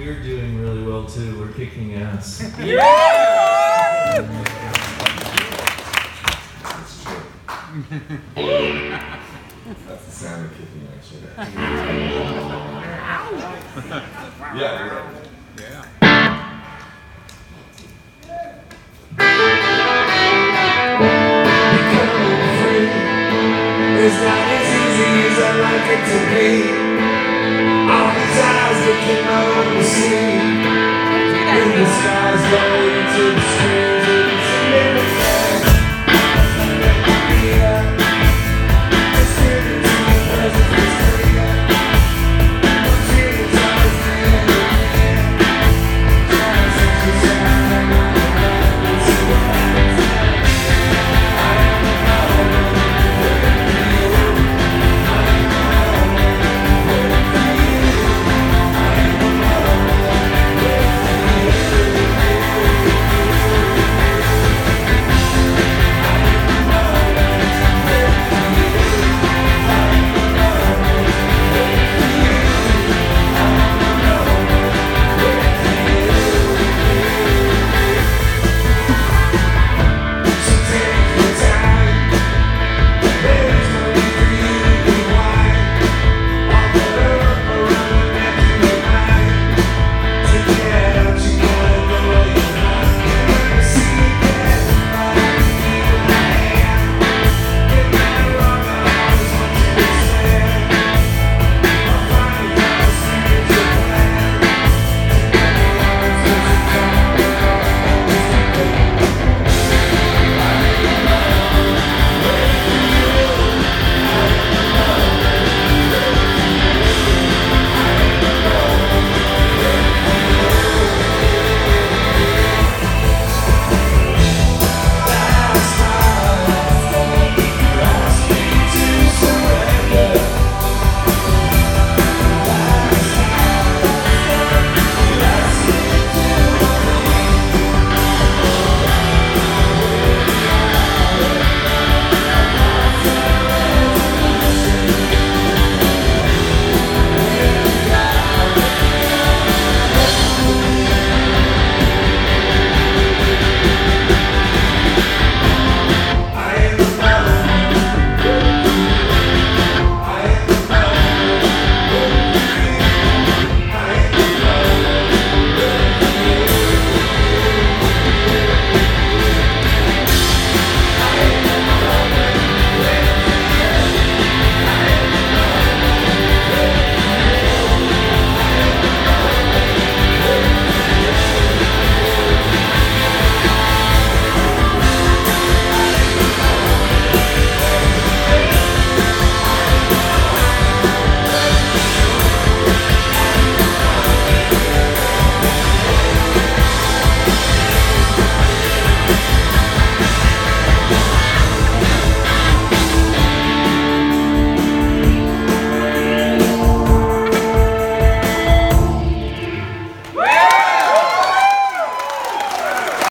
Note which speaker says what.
Speaker 1: we're doing really well too. We're kicking ass.
Speaker 2: Yeah!
Speaker 3: That's true. That's the sound of kicking actually. yeah.
Speaker 2: Yeah.
Speaker 4: Becoming free is not as easy as I like it to be. All taking on the sea. In the skies